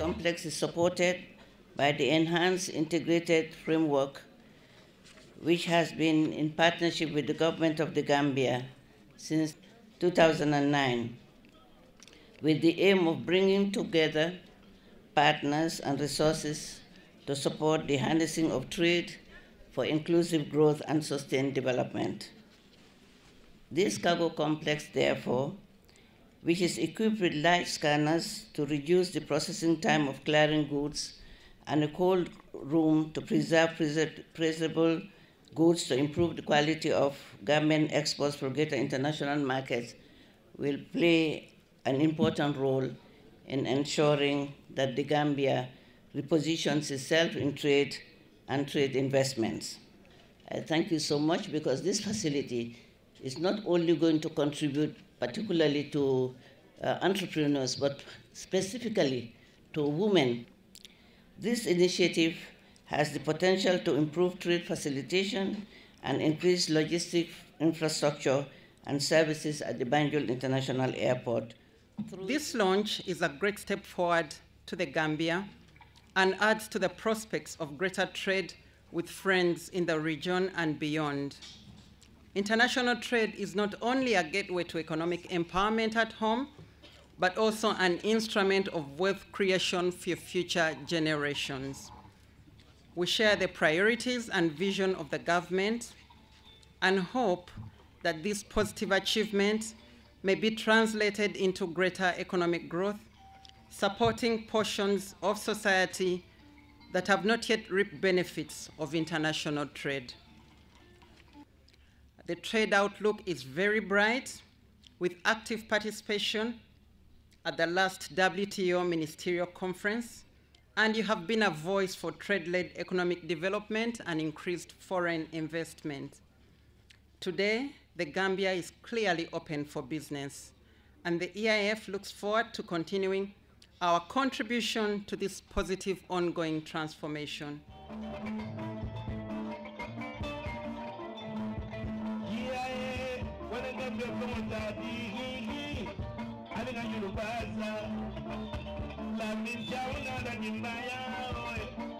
complex is supported by the Enhanced Integrated Framework, which has been in partnership with the government of the Gambia since 2009, with the aim of bringing together partners and resources to support the harnessing of trade for inclusive growth and sustained development. This cargo complex, therefore, which is equipped with light scanners to reduce the processing time of clearing goods and a cold room to preserve preservable goods to improve the quality of Gambian exports for greater international markets, will play an important role in ensuring that the Gambia repositions itself in trade and trade investments. I thank you so much because this facility is not only going to contribute particularly to uh, entrepreneurs, but specifically to women. This initiative has the potential to improve trade facilitation and increase logistic infrastructure and services at the Banjul International Airport. This launch is a great step forward to the Gambia and adds to the prospects of greater trade with friends in the region and beyond. International trade is not only a gateway to economic empowerment at home, but also an instrument of wealth creation for future generations. We share the priorities and vision of the government and hope that this positive achievement may be translated into greater economic growth, supporting portions of society that have not yet reaped benefits of international trade. The trade outlook is very bright, with active participation at the last WTO Ministerial Conference, and you have been a voice for trade-led economic development and increased foreign investment. Today, the Gambia is clearly open for business, and the EIF looks forward to continuing our contribution to this positive ongoing transformation. La misión nada ni vaya hoy, yeah, yeah.